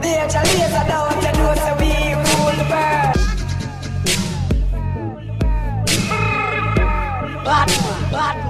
Major down we rule the. Batman, Batman.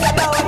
Bye.